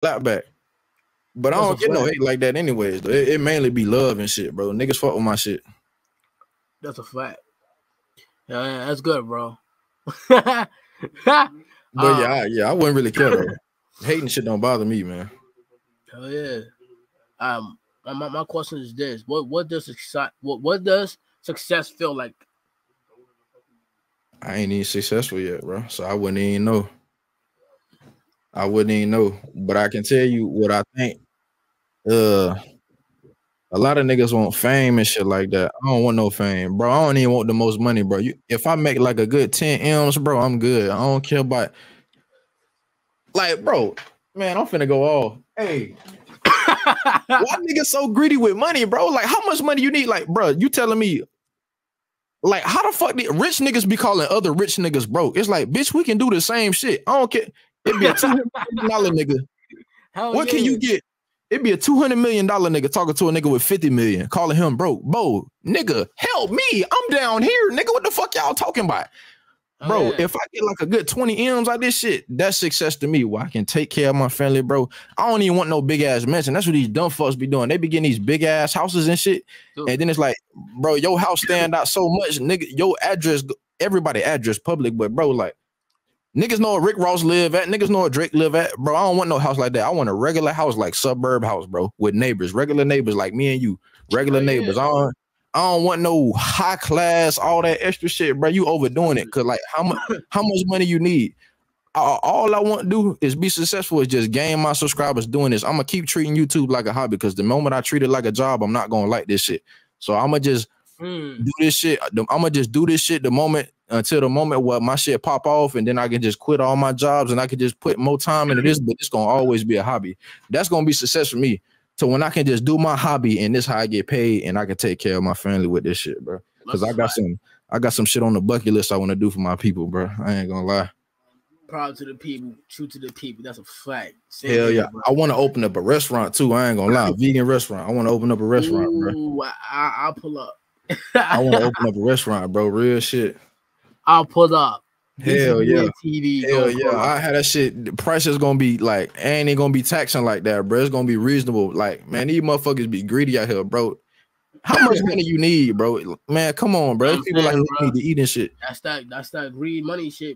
clap back. But I don't get no hate like that anyways. It, it, mainly be love and shit, bro. Niggas fuck with my shit. That's a fact. Yeah, that's good, bro. but yeah, I, yeah, I wouldn't really care though. Hating shit don't bother me, man. Hell yeah. Um, my, my question is this: What what does success what what does success feel like? I ain't even successful yet, bro. So I wouldn't even know. I wouldn't even know. But I can tell you what I think. Uh a lot of niggas want fame and shit like that. I don't want no fame, bro. I don't even want the most money, bro. You, if I make like a good 10 M's, bro, I'm good. I don't care about like, bro, man, I'm finna go all. Hey, why niggas so greedy with money, bro? Like, how much money you need? Like, bro, you telling me, like, how the fuck did rich niggas be calling other rich niggas broke? It's like, bitch, we can do the same shit. I don't care. It'd be a two hundred dollar nigga. Hell what yeah. can you get? It'd be a two hundred million dollar nigga talking to a nigga with fifty million, calling him broke. Bro, nigga, help me! I'm down here, nigga. What the fuck y'all talking about? Oh, bro, yeah. if I get like a good 20 M's like this shit, that's success to me. Where I can take care of my family, bro. I don't even want no big ass mansion. That's what these dumb fucks be doing. They be getting these big ass houses and shit. Dude. And then it's like, bro, your house stand out so much, nigga. Your address, everybody address public, but bro, like niggas know where Rick Ross live at. Niggas know where Drake live at, bro. I don't want no house like that. I want a regular house, like suburb house, bro, with neighbors, regular neighbors like me and you, regular neighbors. Yeah. I don't, I don't want no high class, all that extra shit, bro. You overdoing it. Cause like how much how much money you need? all I want to do is be successful is just gain my subscribers doing this. I'm gonna keep treating YouTube like a hobby because the moment I treat it like a job, I'm not gonna like this shit. So I'm gonna just mm. do this shit. I'm gonna just do this shit the moment until the moment where my shit pop off, and then I can just quit all my jobs and I can just put more time into this. But it's gonna always be a hobby. That's gonna be success for me. So when I can just do my hobby and this how I get paid and I can take care of my family with this shit, bro. Because I got some I got some shit on the bucket list I want to do for my people, bro. I ain't gonna lie. Proud to the people, true to the people. That's a fact. Same Hell yeah. Bro. I want to open up a restaurant too. I ain't gonna lie. vegan restaurant. I want to open up a restaurant, Ooh, bro. I, will pull up. I want to open up a restaurant, bro. Real shit. I'll pull up. Hell yeah. TV Hell yeah. I had that shit. The price is gonna be like, ain't it gonna be taxing like that, bro. It's gonna be reasonable. Like, man, these motherfuckers be greedy out here, bro. How much money you need, bro? Man, come on, bro. People like bro. need to eat and shit. That's that. That's that greed money shit.